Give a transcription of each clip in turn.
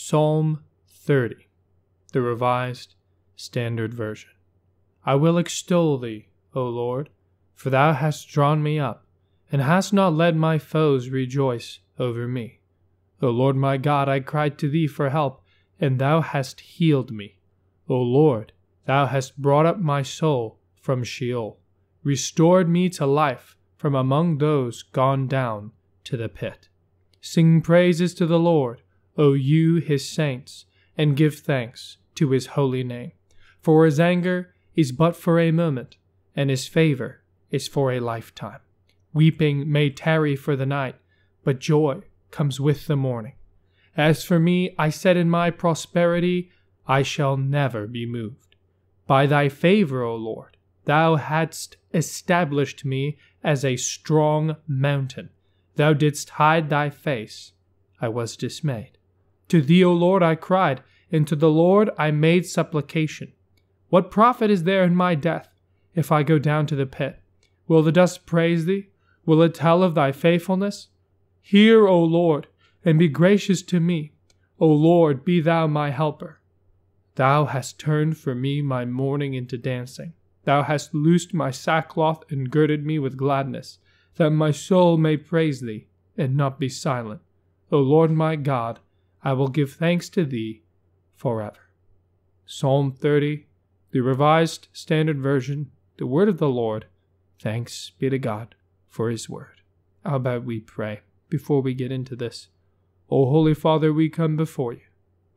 Psalm 30, the Revised Standard Version. I will extol thee, O Lord, for thou hast drawn me up, and hast not let my foes rejoice over me. O Lord my God, I cried to thee for help, and thou hast healed me. O Lord, thou hast brought up my soul from Sheol, restored me to life from among those gone down to the pit. Sing praises to the Lord, O you his saints, and give thanks to his holy name. For his anger is but for a moment, and his favor is for a lifetime. Weeping may tarry for the night, but joy comes with the morning. As for me, I said in my prosperity, I shall never be moved. By thy favor, O Lord, thou hadst established me as a strong mountain. Thou didst hide thy face. I was dismayed. To thee, O Lord, I cried, and to the Lord I made supplication. What profit is there in my death, if I go down to the pit? Will the dust praise thee? Will it tell of thy faithfulness? Hear, O Lord, and be gracious to me. O Lord, be thou my helper. Thou hast turned for me my mourning into dancing. Thou hast loosed my sackcloth and girded me with gladness, that my soul may praise thee, and not be silent. O Lord my God, I will give thanks to thee forever. Psalm 30, the Revised Standard Version, the Word of the Lord. Thanks be to God for his Word. How about we pray? before we get into this. O Holy Father, we come before you,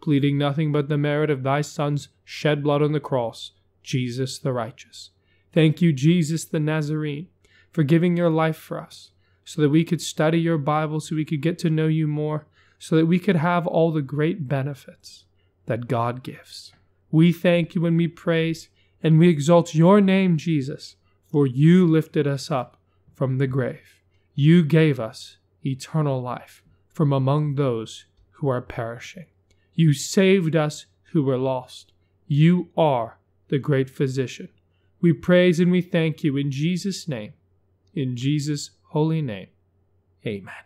pleading nothing but the merit of thy Son's shed blood on the cross, Jesus the righteous. Thank you, Jesus the Nazarene, for giving your life for us, so that we could study your Bible, so we could get to know you more, so that we could have all the great benefits that God gives. We thank you and we praise and we exalt your name, Jesus, for you lifted us up from the grave. You gave us eternal life from among those who are perishing. You saved us who were lost. You are the great physician. We praise and we thank you in Jesus' name, in Jesus' holy name. Amen.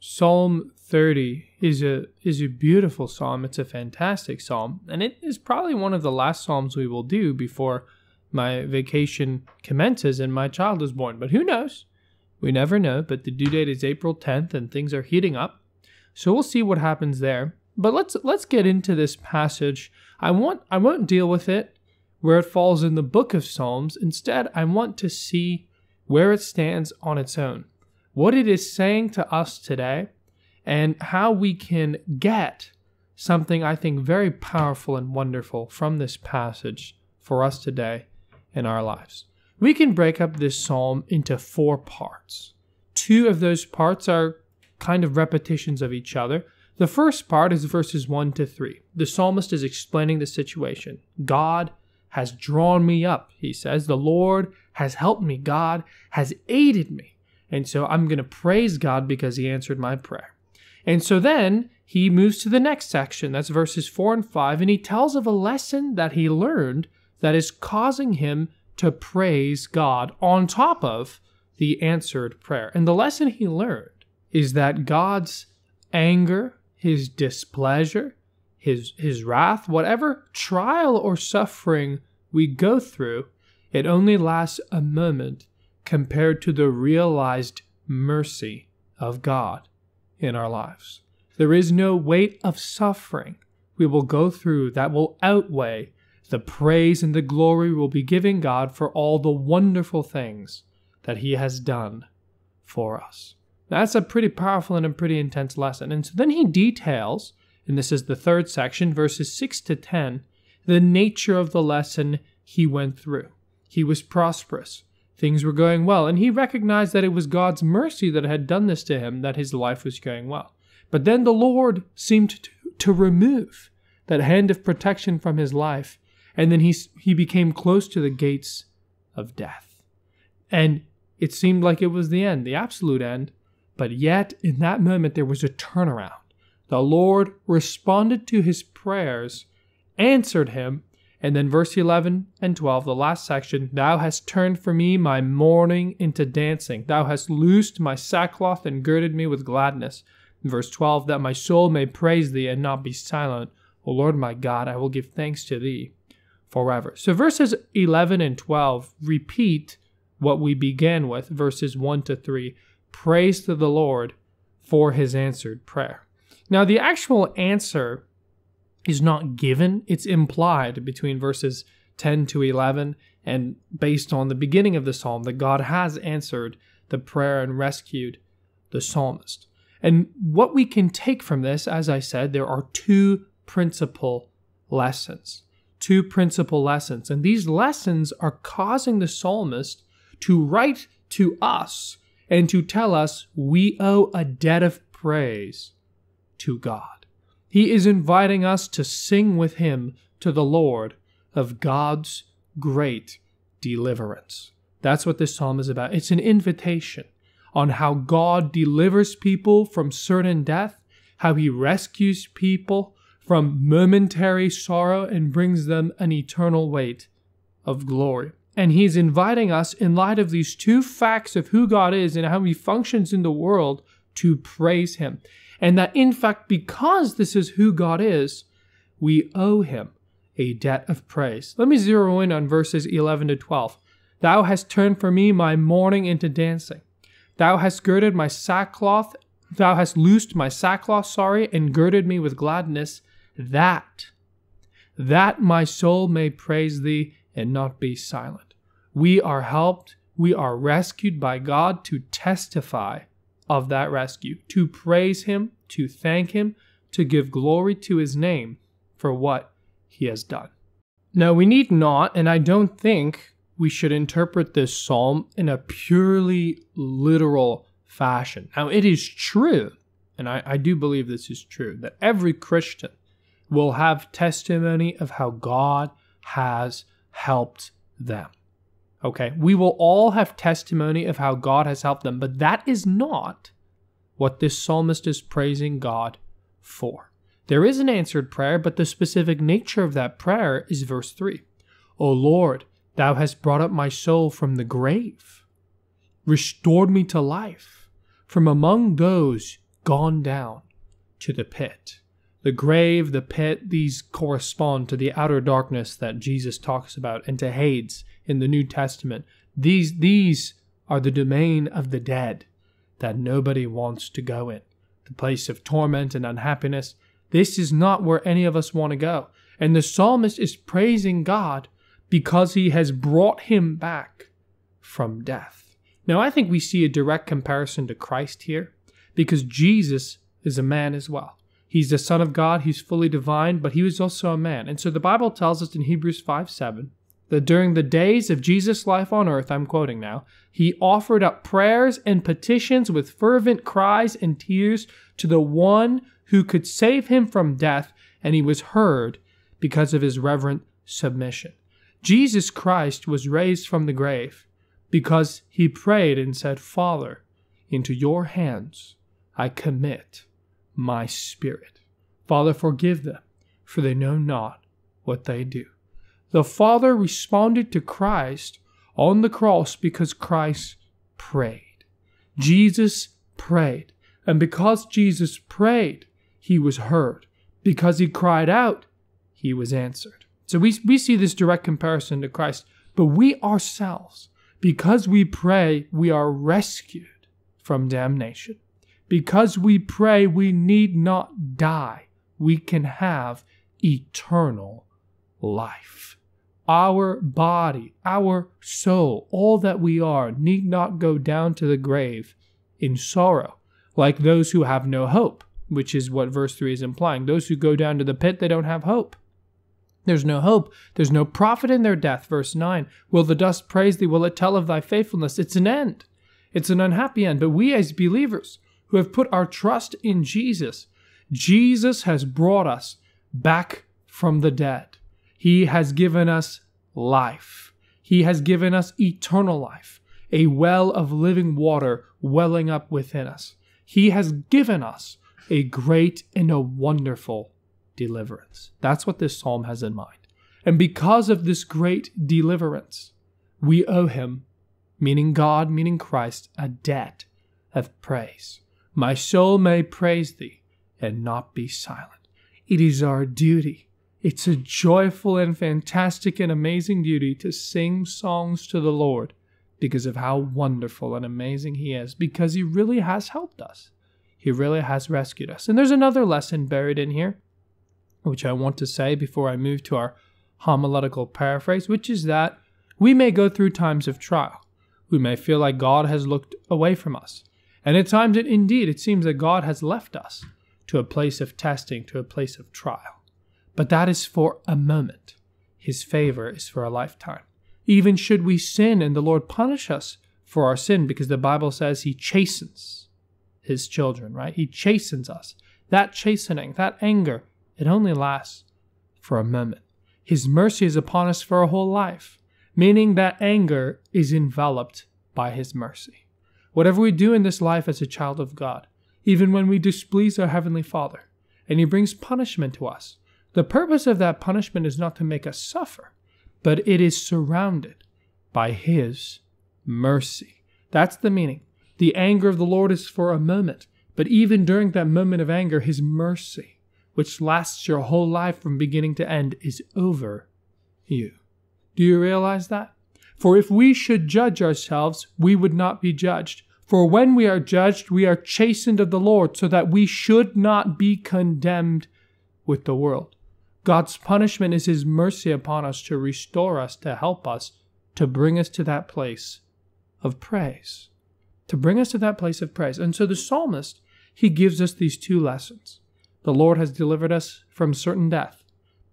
Psalm 30 is a is a beautiful psalm. It's a fantastic psalm, and it is probably one of the last psalms we will do before my vacation commences and my child is born. But who knows? We never know, but the due date is April 10th and things are heating up. So we'll see what happens there. But let's let's get into this passage. I want I won't deal with it where it falls in the book of Psalms. Instead, I want to see where it stands on its own. What it is saying to us today and how we can get something I think very powerful and wonderful from this passage for us today in our lives. We can break up this psalm into four parts. Two of those parts are kind of repetitions of each other. The first part is verses 1 to 3. The psalmist is explaining the situation. God has drawn me up, he says. The Lord has helped me. God has aided me. And so I'm going to praise God because he answered my prayer. And so then he moves to the next section. That's verses 4 and 5. And he tells of a lesson that he learned that is causing him to praise God on top of the answered prayer. And the lesson he learned is that God's anger, his displeasure, his, his wrath, whatever trial or suffering we go through, it only lasts a moment compared to the realized mercy of God in our lives. There is no weight of suffering we will go through that will outweigh the praise and the glory we'll be giving God for all the wonderful things that He has done for us. That's a pretty powerful and a pretty intense lesson. And so then he details, and this is the third section, verses 6 to 10, the nature of the lesson he went through. He was prosperous. Things were going well, and he recognized that it was God's mercy that had done this to him, that his life was going well. But then the Lord seemed to, to remove that hand of protection from his life and then he, he became close to the gates of death. And it seemed like it was the end, the absolute end. But yet, in that moment, there was a turnaround. The Lord responded to his prayers, answered him, and then verse 11 and 12, the last section Thou hast turned for me my mourning into dancing. Thou hast loosed my sackcloth and girded me with gladness, Verse 12, that my soul may praise thee and not be silent. O Lord my God, I will give thanks to thee forever. So verses 11 and 12 repeat what we began with, verses 1 to 3. Praise to the Lord for his answered prayer. Now, the actual answer is not given, it's implied between verses 10 to 11, and based on the beginning of the psalm, that God has answered the prayer and rescued the psalmist. And what we can take from this, as I said, there are two principal lessons. Two principal lessons. And these lessons are causing the psalmist to write to us and to tell us we owe a debt of praise to God. He is inviting us to sing with him to the Lord of God's great deliverance. That's what this psalm is about. It's an invitation on how God delivers people from certain death, how he rescues people from momentary sorrow and brings them an eternal weight of glory. And he's inviting us, in light of these two facts of who God is and how he functions in the world, to praise him. And that, in fact, because this is who God is, we owe him a debt of praise. Let me zero in on verses 11 to 12. Thou hast turned for me my mourning into dancing. Thou hast girded my sackcloth, thou hast loosed my sackcloth, sorry, and girded me with gladness, that, that my soul may praise thee and not be silent. We are helped, we are rescued by God to testify of that rescue, to praise him, to thank him, to give glory to his name for what he has done. Now, we need not, and I don't think we should interpret this psalm in a purely literal fashion. Now, it is true, and I, I, do believe this is true, that every Christian will have testimony of how God has helped them. Okay, we will all have testimony of how God has helped them, but that is not what this psalmist is praising God for. There is an answered prayer, but the specific nature of that prayer is verse 3. O Lord, thou hast brought up my soul from the grave, restored me to life from among those gone down to the pit. The grave, the pit, these correspond to the outer darkness that Jesus talks about and to Hades in the New Testament. These, these are the domain of the dead that nobody wants to go in, the place of torment and unhappiness this is not where any of us want to go. And the psalmist is praising God because he has brought him back from death. Now, I think we see a direct comparison to Christ here because Jesus is a man as well. He's the Son of God, he's fully divine, but he was also a man. And so the Bible tells us in Hebrews 5 7 that during the days of Jesus' life on earth, I'm quoting now, he offered up prayers and petitions with fervent cries and tears to the one who could save him from death, and he was heard because of his reverent submission. Jesus Christ was raised from the grave because he prayed and said, Father, into your hands I commit my spirit. Father, forgive them, for they know not what they do. The Father responded to Christ on the cross because Christ prayed. Jesus prayed. And because Jesus prayed, he was heard. Because he cried out, he was answered. So we, we see this direct comparison to Christ. But we ourselves, because we pray, we are rescued from damnation. Because we pray, we need not die. We can have eternal life. Our body, our soul, all that we are, need not go down to the grave in sorrow, like those who have no hope which is what verse 3 is implying. Those who go down to the pit, they don't have hope. There's no hope. There's no profit in their death. Verse 9 Will the dust praise thee? Will it tell of thy faithfulness? It's an end. It's an unhappy end. But we, as believers who have put our trust in Jesus, Jesus has brought us back from the dead. He has given us life. He has given us eternal life, a well of living water welling up within us. He has given us a great and a wonderful deliverance. That's what this psalm has in mind. And because of this great deliverance, we owe him, meaning God, meaning Christ, a debt of praise. my soul may praise thee and not be silent. It is our duty. It's a joyful and fantastic and amazing duty to sing songs to the Lord because of how wonderful and amazing He is, because He really has helped us. He really has rescued us. And there's another lesson buried in here, which I want to say before I move to our homiletical paraphrase, which is that we may go through times of trial. We may feel like God has looked away from us. And at times, it, indeed, it seems that God has left us to a place of testing, to a place of trial. But that is for a moment. His favor is for a lifetime. Even should we sin and the Lord punish us for our sin, because the Bible says He chastens His children, right? He chastens us. That chastening, that anger, it only lasts for a moment. His mercy is upon us for a whole life, meaning that anger is enveloped by His mercy. Whatever we do in this life as a child of God, even when we displease our Heavenly Father, and He brings punishment to us, the purpose of that punishment is not to make us suffer, but it is surrounded by His mercy. That's the meaning. The anger of the Lord is for a moment, but even during that moment of anger, His mercy, which lasts your whole life from beginning to end, is over you. Do you realize that? For if we should judge ourselves, we would not be judged. For when we are judged, we are chastened of the Lord, so that we should not be condemned with the world. God's punishment is His mercy upon us to restore us, to help us, to bring us to that place of praise. To bring us to that place of praise. And so the psalmist, he gives us these two lessons. The Lord has delivered us from certain death.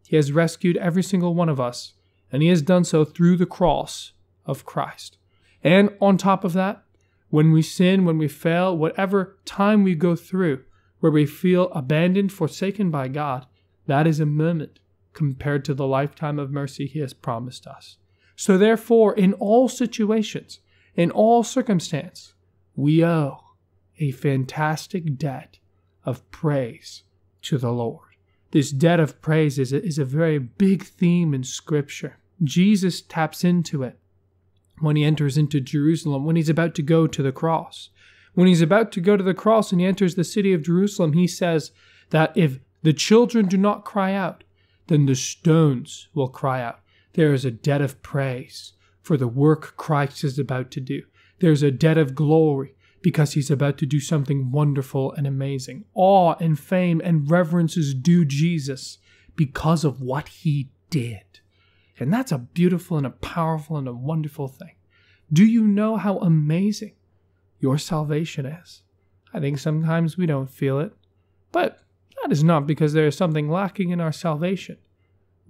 He has rescued every single one of us, and He has done so through the cross of Christ. And on top of that, when we sin, when we fail, whatever time we go through where we feel abandoned, forsaken by God, that is a moment compared to the lifetime of mercy He has promised us. So, therefore, in all situations, in all circumstance, we owe a fantastic debt of praise to the Lord. This debt of praise is a, is a very big theme in Scripture. Jesus taps into it when he enters into Jerusalem, when he's about to go to the cross. When he's about to go to the cross and he enters the city of Jerusalem, he says that if the children do not cry out, then the stones will cry out. There is a debt of praise for the work Christ is about to do. There's a debt of glory because he's about to do something wonderful and amazing. Awe and fame and reverence is due Jesus because of what he did. And that's a beautiful and a powerful and a wonderful thing. Do you know how amazing your salvation is? I think sometimes we don't feel it, but that is not because there is something lacking in our salvation.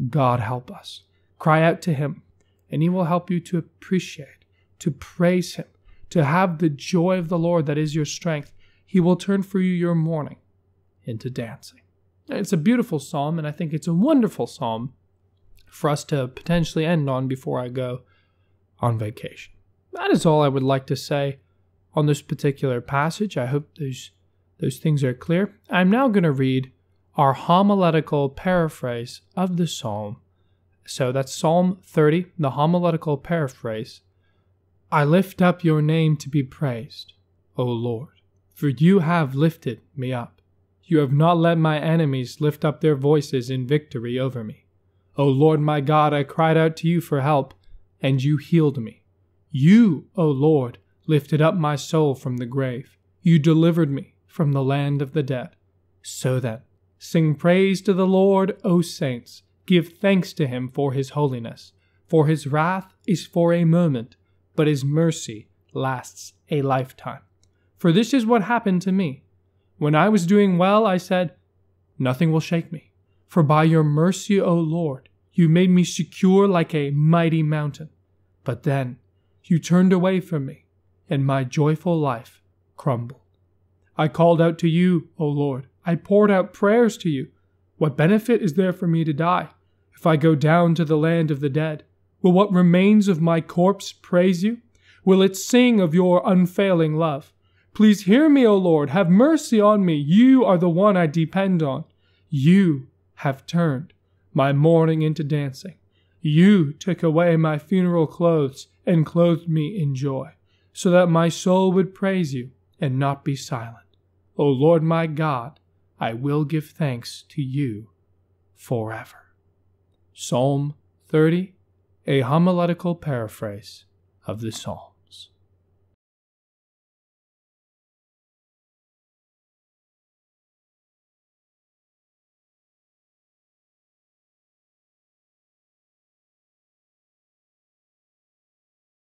God help us. Cry out to Him, and He will help you to appreciate, to praise Him, to have the joy of the Lord that is your strength. He will turn for you your mourning into dancing. It's a beautiful psalm, and I think it's a wonderful psalm for us to potentially end on before I go on vacation. That is all I would like to say on this particular passage. I hope those those things are clear. I'm now going to read our homiletical paraphrase of the psalm. So that's Psalm 30, the homiletical paraphrase. I lift up your name to be praised, O Lord, for you have lifted me up. You have not let my enemies lift up their voices in victory over me. O Lord my God, I cried out to you for help, and you healed me. You, O Lord, lifted up my soul from the grave. You delivered me from the land of the dead. So then, sing praise to the Lord, O saints. Give thanks to him for his holiness. For his wrath is for a moment, but his mercy lasts a lifetime. For this is what happened to me. When I was doing well, I said, Nothing will shake me. For by your mercy, O Lord, you made me secure like a mighty mountain. But then you turned away from me, and my joyful life crumbled. I called out to you, O Lord. I poured out prayers to you. What benefit is there for me to die? If I go down to the land of the dead, will what remains of my corpse praise you? Will it sing of your unfailing love? Please hear me, O Lord. Have mercy on me. You are the one I depend on. You have turned my mourning into dancing. You took away my funeral clothes and clothed me in joy, so that my soul would praise you and not be silent. O Lord my God, I will give thanks to you forever. Psalm 30, a homiletical paraphrase of the psalm.